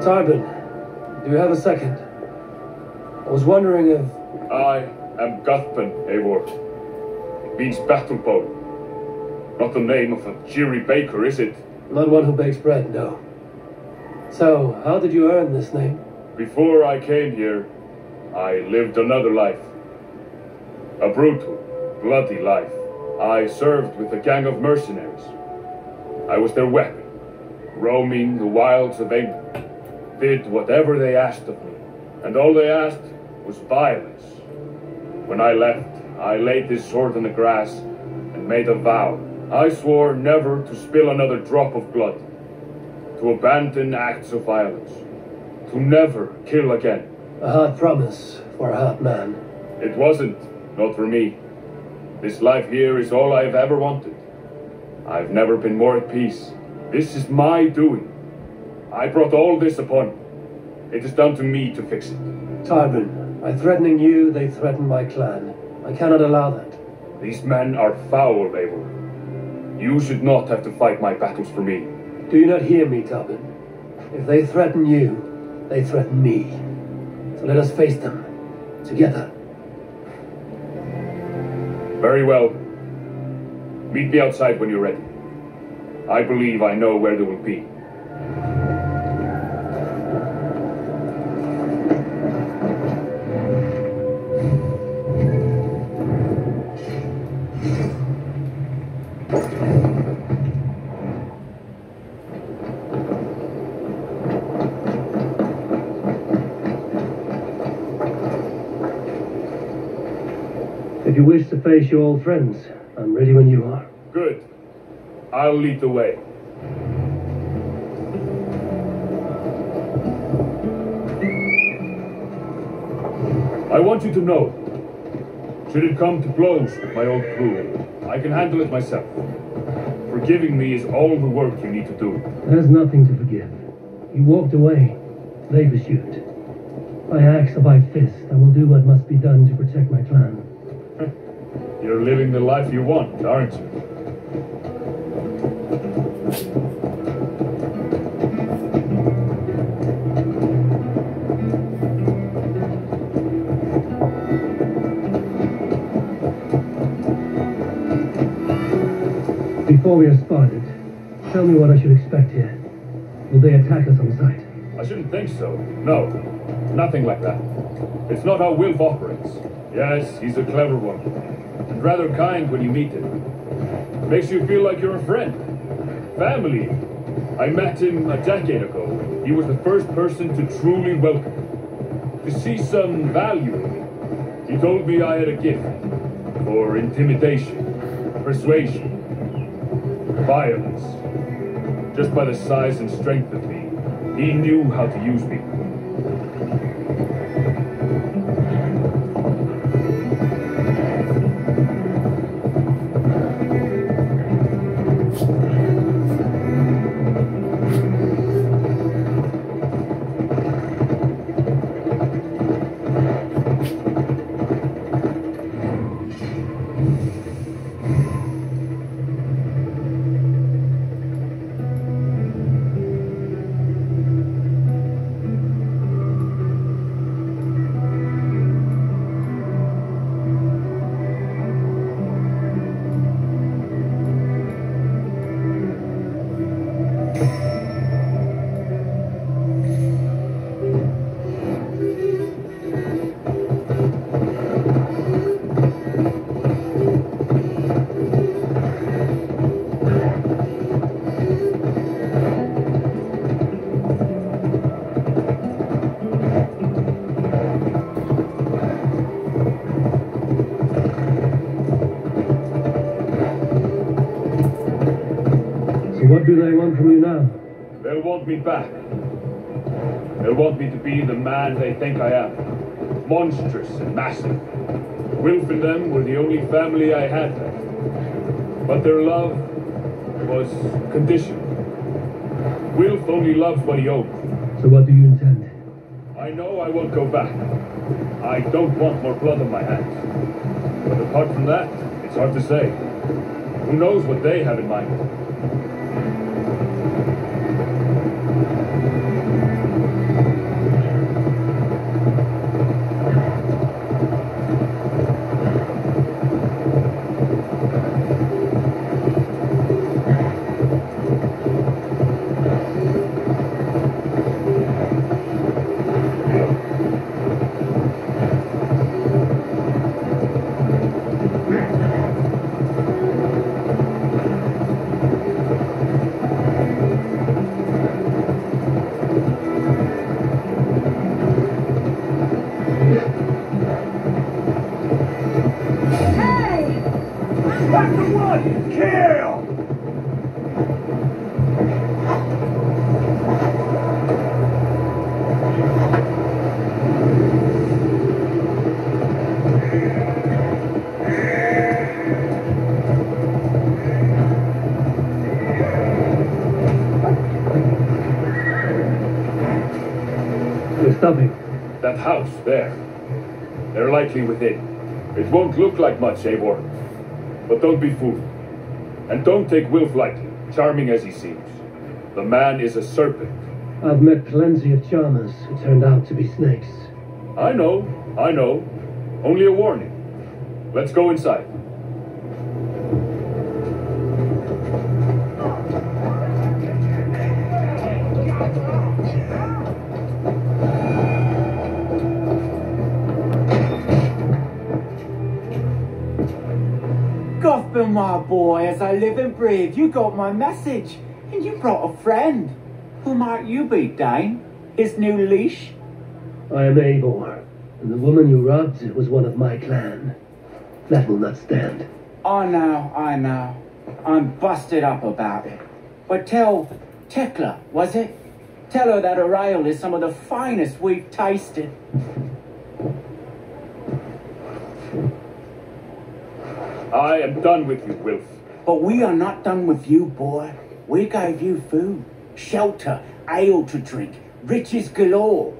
Tarben, do you have a second? I was wondering if... I am Guthpan, Eivor. It means battle bow. Not the name of a cheery baker, is it? Not one who bakes bread, no. So, how did you earn this name? Before I came here, I lived another life. A brutal, bloody life. I served with a gang of mercenaries. I was their weapon, roaming the wilds of England did whatever they asked of me, and all they asked was violence. When I left, I laid this sword in the grass and made a vow. I swore never to spill another drop of blood, to abandon acts of violence, to never kill again. A hard promise for a hard man. It wasn't, not for me. This life here is all I've ever wanted. I've never been more at peace. This is my doing. I brought all this upon. It is down to me to fix it. Tarben, by threatening you, they threaten my clan. I cannot allow that. These men are foul, Eivor. You should not have to fight my battles for me. Do you not hear me, Tarben? If they threaten you, they threaten me. So let us face them. Together. Very well. Meet me outside when you're ready. I believe I know where they will be. If you wish to face your old friends, I'm ready when you are. Good. I'll lead the way. I want you to know, should it come to blows with my old crew, I can handle it myself. Forgiving me is all the work you need to do. There's nothing to forgive. You walked away. They pursued. By axe or by fist, I will do what must be done to protect my clan. You're living the life you want, aren't you? Before we are spotted, tell me what I should expect here. Will they attack us on sight? I shouldn't think so. No, nothing like that. It's not how Wilf operates. Yes, he's a clever one, and rather kind when you meet him. Makes you feel like you're a friend. Family. I met him a decade ago. He was the first person to truly welcome me. To see some value in me. He told me I had a gift for intimidation, persuasion, violence. Just by the size and strength of me, he knew how to use me. Do they want from you now? They'll want me back. They'll want me to be the man they think I am. Monstrous and massive. Wilf and them were the only family I had left. But their love was conditional. Wilf only loves what he owns. So what do you intend? I know I won't go back. I don't want more blood on my hands. But apart from that, it's hard to say. Who knows what they have in mind? Kill! We're. That house there. They're likely within. It won't look like much, Eivor. But don't be fooled. And don't take Wilf lightly, charming as he seems. The man is a serpent. I've met plenty of charmers who turned out to be snakes. I know, I know. Only a warning. Let's go inside. Gotham, boy, as I live and breathe, you got my message. And you brought a friend. Who might you be, Dane? His new leash? I am Eivor, and the woman you robbed it was one of my clan. That will not stand. I know, I know. I'm busted up about it. But tell Tekla, was it? Tell her that her ale is some of the finest we've tasted. I am done with you, Wilf. But we are not done with you, boy. We gave you food, shelter, ale to drink, riches galore.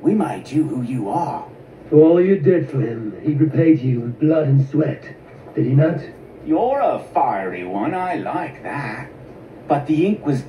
We made you who you are. For all you did for him, he repaid you with blood and sweat. Did he not? You're a fiery one, I like that. But the ink was